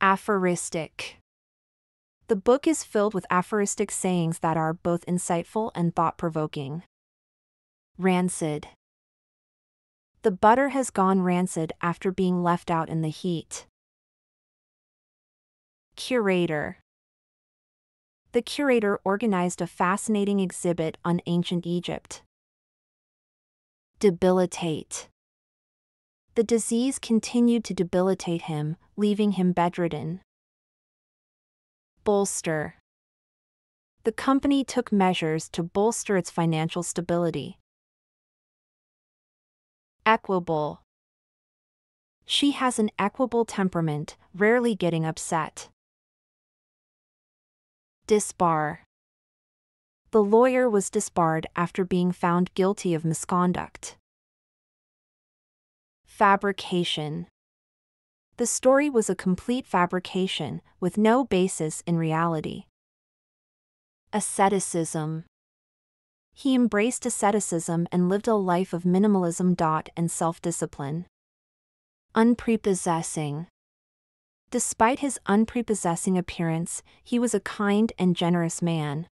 Aphoristic. The book is filled with aphoristic sayings that are both insightful and thought provoking. Rancid. The butter has gone rancid after being left out in the heat. Curator. The curator organized a fascinating exhibit on ancient Egypt. Debilitate. The disease continued to debilitate him, leaving him bedridden. Bolster. The company took measures to bolster its financial stability. Equable. She has an equable temperament, rarely getting upset. Disbar. The lawyer was disbarred after being found guilty of misconduct. Fabrication. The story was a complete fabrication, with no basis in reality. Asceticism. He embraced asceticism and lived a life of minimalism. and self discipline. Unprepossessing. Despite his unprepossessing appearance, he was a kind and generous man.